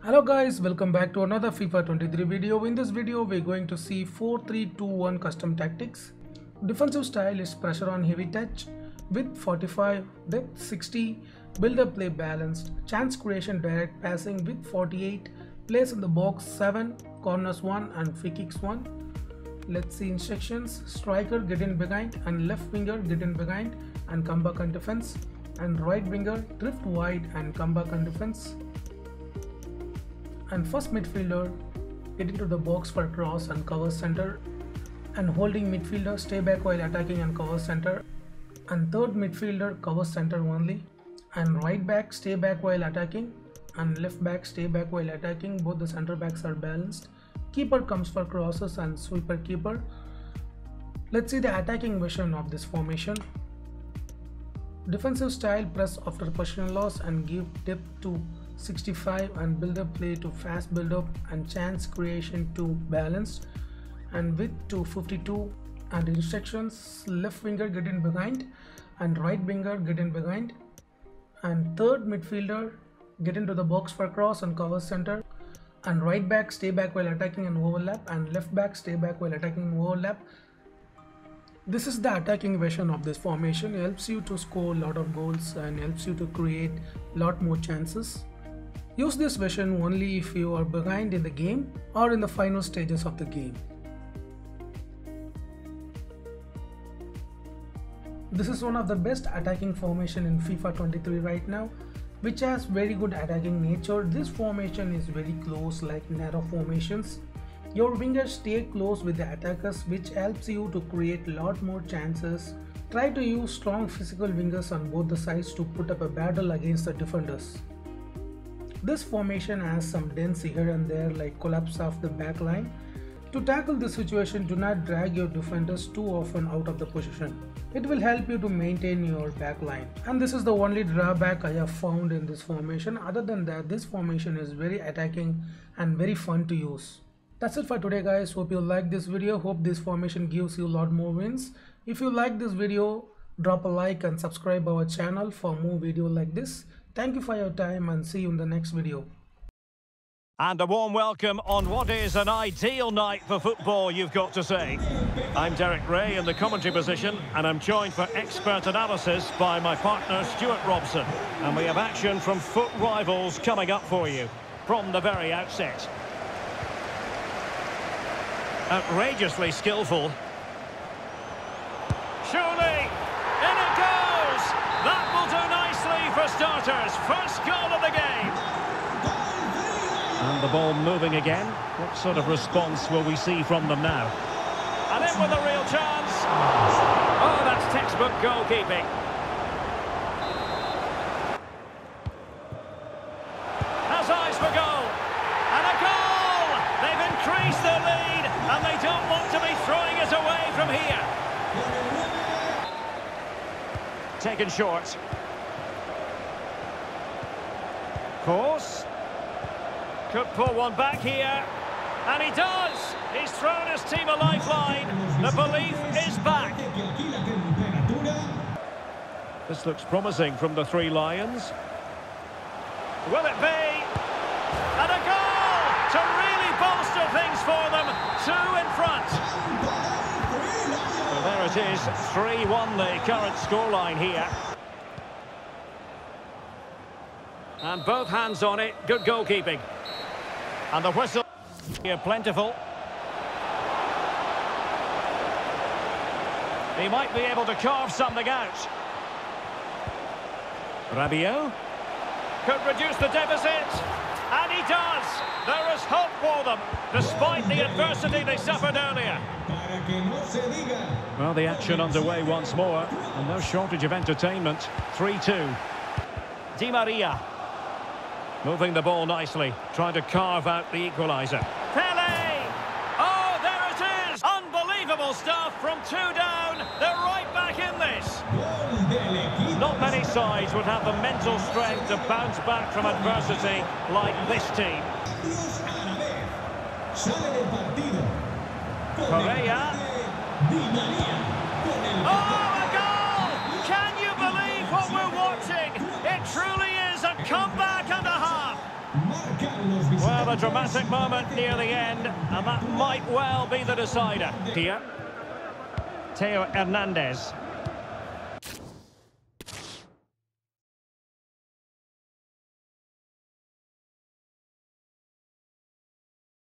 Hello guys, welcome back to another FIFA 23 video. In this video, we're going to see 4-3-2-1 custom tactics. Defensive style is pressure on heavy touch with 45, depth 60, build up play balanced, chance creation direct passing with 48, players in the box 7, corners 1 and free kicks 1. Let's see instructions. Striker get in behind and left winger get in behind and come back on defense and right winger drift wide and come back on defense and first midfielder get into the box for cross and cover center and holding midfielder stay back while attacking and cover center and third midfielder cover center only and right back stay back while attacking and left back stay back while attacking. Both the center backs are balanced. Keeper comes for crosses and sweeper keeper. Let's see the attacking version of this formation. Defensive style press after possession loss and give depth to 65 and build up play to fast build up and chance creation to balanced and width to 52 and instructions left winger get in behind and right winger get in behind. And third midfielder get into the box for cross and cover center. And right back stay back while attacking and overlap. And left back stay back while attacking and overlap. This is the attacking version of this formation. It helps you to score a lot of goals and helps you to create a lot more chances Use this version only if you are behind in the game or in the final stages of the game. This is one of the best attacking formation in FIFA 23 right now which has very good attacking nature. This formation is very close like narrow formations. Your wingers stay close with the attackers which helps you to create lot more chances. Try to use strong physical wingers on both the sides to put up a battle against the defenders. This formation has some dents here and there like collapse of the back line. To tackle this situation, do not drag your defenders too often out of the position. It will help you to maintain your back line. And this is the only drawback I have found in this formation. Other than that, this formation is very attacking and very fun to use. That's it for today guys. Hope you like this video. Hope this formation gives you a lot more wins. If you like this video, drop a like and subscribe our channel for more video like this. Thank you for your time and see you in the next video. And a warm welcome on what is an ideal night for football, you've got to say. I'm Derek Ray in the commentary position, and I'm joined for expert analysis by my partner Stuart Robson. And we have action from foot rivals coming up for you from the very outset. Outrageously skillful. For starters. First goal of the game. And the ball moving again. What sort of response will we see from them now? And in with a real chance. Oh, that's textbook goalkeeping. Has eyes for goal. And a goal! They've increased their lead, and they don't want to be throwing it away from here. Taken short. Course. Could pull one back here. And he does! He's thrown his team a lifeline. The belief is back. This looks promising from the three Lions. Will it be? And a goal to really bolster things for them. Two in front. Well, there it is. 3-1 the current scoreline here. And both hands on it. Good goalkeeping. And the whistle here plentiful. He might be able to carve something out. Rabiot. Could reduce the deficit. And he does. There is hope for them, despite the adversity they suffered earlier. Well, the action underway once more. And no shortage of entertainment. 3-2. Di Maria. Moving the ball nicely, trying to carve out the equaliser. Pele! Oh, there it is! Unbelievable stuff from two down. They're right back in this. Not many sides would have the mental strength to bounce back from adversity like this team. Correa. Oh, a goal! Can you believe what we're watching? It truly is a comeback. Well, a dramatic moment near the end, and that might well be the decider. Here, Theo Hernandez.